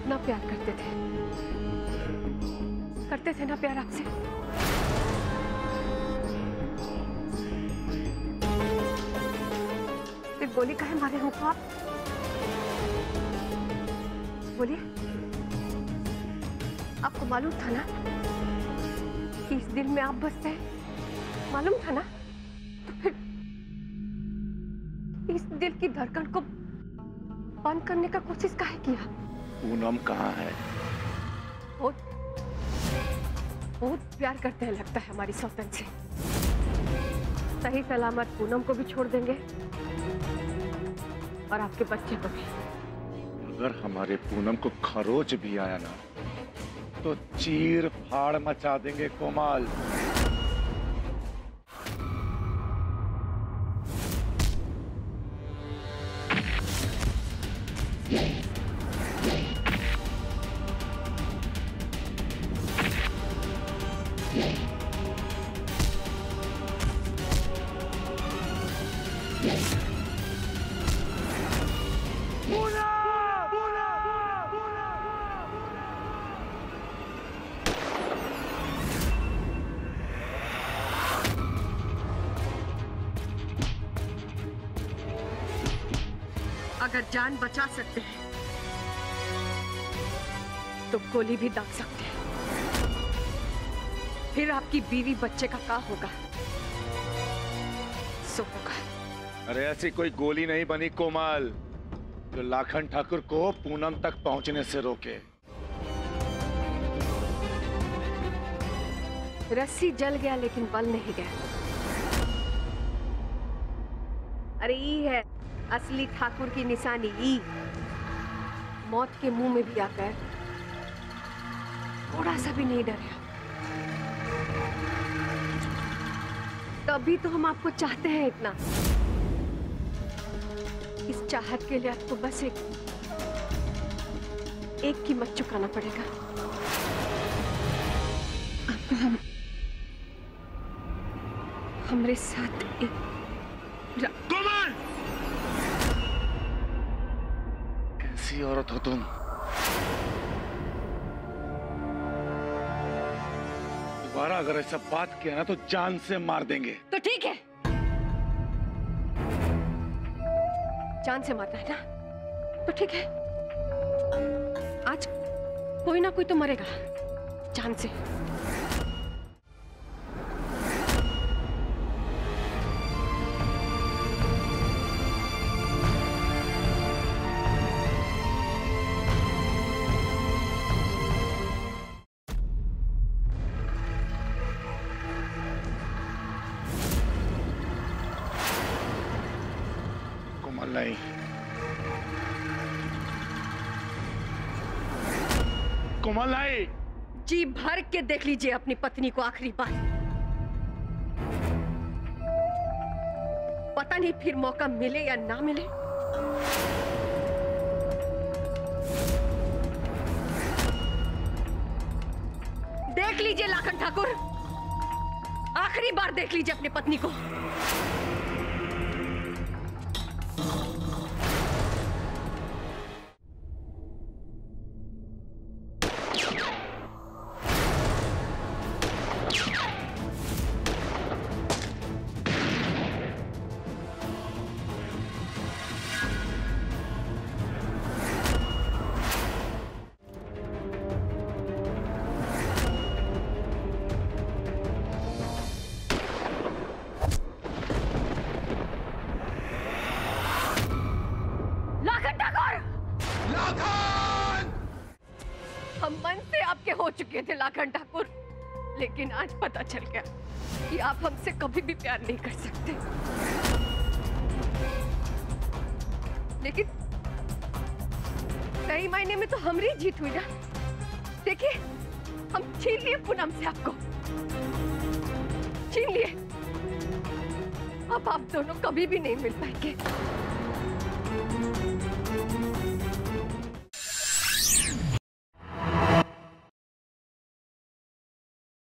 कितना प्यार करते थे। करते थे ना प्यार आपसे? फिर गोली कहे मारे हो आप? बोलिए आपको मालूम था ना कि इस दिल में आप बसते हैं? मालूम था ना? तो फिर इस दिल की धड़कन को बंद करने का कोशिश काहे किया? पूनम कहाँ है? बहुत बहुत प्यार करते हैं लगता है हमारी सौतन से। सही सलामत पूनम को भी छोड़ देंगे और आपके बच्चे को भी। अगर हमारे पूनम को खरोच भी आया ना तो चीर फाड़ मचा देंगे कोमाल। अगर जान बचा सकते हैं तो गोली भी दाग सकते हैं। फिर आपकी बीवी बच्चे का क्या होगा? सो होगा। अरे ऐसी कोई गोली नहीं बनी कोमाल। जो लाखन ठाकुर को पूनम तक पहुँचने से रोके। रस्सी जल गया लेकिन बल नहीं गया। अरे ई है। असली ठाकुर की निशानी ई। मौत के मुँह में भी आकर थोड़ा सा भी नहीं डरा। तभी तो हम आपको चाहते हैं इतना। इस चाहत के लिए आपको बस एक एक कीमत चुकाना पड़ेगा। आपको हम, हमारे साथ एक कैसी औरत हो तुम दोबारा अगर ऐसा बात किया ना तो जान से मार देंगे तो ठीक है जान से मारना है ना तो ठीक है आज कोई ना कोई तो मरेगा जान से कोमल नहीं कोमल नहीं जी भर के देख लीजिए अपनी पत्नी को आखिरी बार। पता नहीं फिर मौका मिले या ना मिले। देख लीजिए लाखन ठाकुर। आखिरी बार देख लीजिए अपनी पत्नी को। हम मन से आपके हो चुके थे लाखन ठाकुर, लेकिन आज पता चल गया कि आप हमसे कभी भी प्यार नहीं कर सकते। लेकिन सही मायने में तो हमारी जीत हुई ना। देखिए, हम छीन लिए पूनम से आपको। छीन लिए। अब आप दोनों कभी भी नहीं मिल पाएँगे।